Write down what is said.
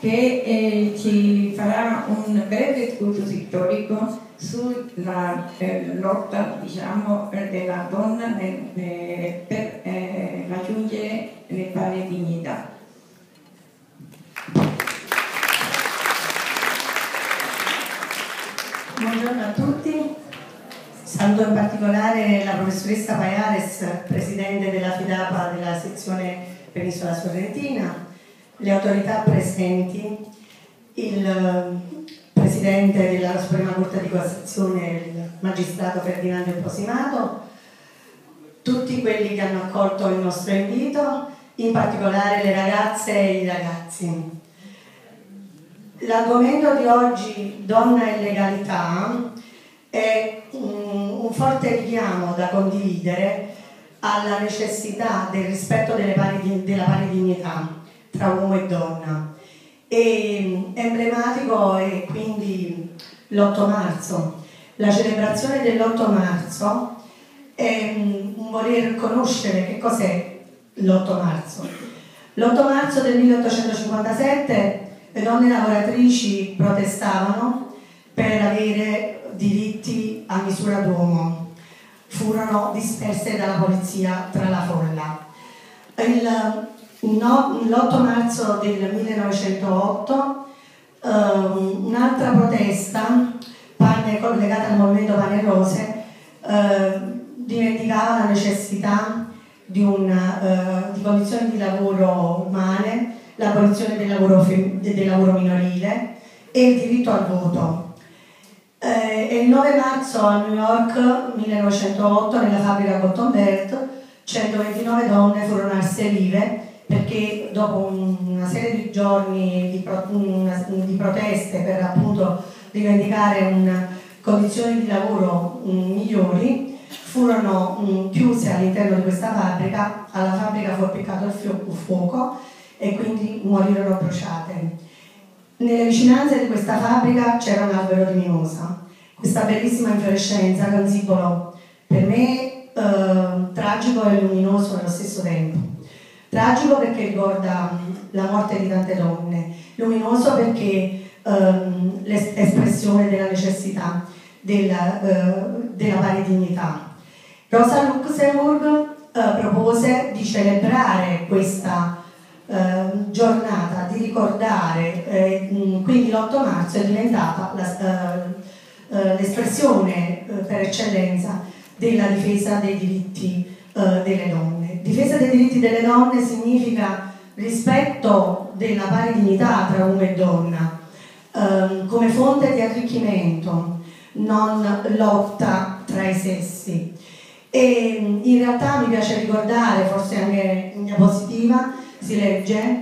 che eh, ci farà un breve excursus storico sulla eh, lotta diciamo, della donna eh, per eh, raggiungere le pari dignità. Buongiorno a tutti, saluto in particolare la professoressa Paiares, presidente della FIDAPA della sezione Penisola Sorrentina, le autorità presenti, il eh, Presidente della Suprema Corte di Cassazione, il Magistrato Ferdinando Imposimato, tutti quelli che hanno accolto il nostro invito, in particolare le ragazze e i ragazzi. L'argomento di oggi, donna e legalità, è un forte richiamo da condividere alla necessità del rispetto pari, della pari dignità tra uomo e donna. E, emblematico è quindi l'8 marzo. La celebrazione dell'8 marzo è un voler conoscere che cos'è l'8 marzo. L'8 marzo del 1857 le donne lavoratrici protestavano per avere diritti a misura d'uomo. Furono disperse dalla polizia tra la folla. Il no, l'8 marzo del 1908 uh, ehm, un'altra protesta pane, legata al movimento Pane Rose uh, dimenticava la necessità di, una, uh, di, condizioni di lavoro umane, l'abolizione del del lavoro minorile e il diritto al voto. Eh, il 9 marzo a New York 1908 nella fabbrica Cotton Belt 129 donne furono arse vive perché dopo una serie di giorni di, pro, una, di proteste per appunto rivendicare condizioni di lavoro um, migliori furono um, chiuse all'interno di questa fabbrica, alla fabbrica fu appiccato il fuoco e quindi morirono bruciate. Nelle vicinanze di questa fabbrica c'era un albero di mimosa, questa bellissima infiorescenza che è un simbolo per me eh, tragico e luminoso nello stesso tempo Tragico perché ricorda la morte di tante donne, luminoso perché ehm, l'espressione della necessità della, eh, della pari dignità. Rosa Luxemburg eh, propose di celebrare questa eh, giornata, di ricordare, eh, quindi l'8 marzo è diventata eh, eh, l'espressione per eccellenza della difesa dei diritti delle donne. Dei diritti delle donne significa rispetto della pari dignità tra uomo e donna ehm, come fonte di arricchimento, non lotta tra i sessi. E in realtà mi piace ricordare, forse anche in diapositiva, si legge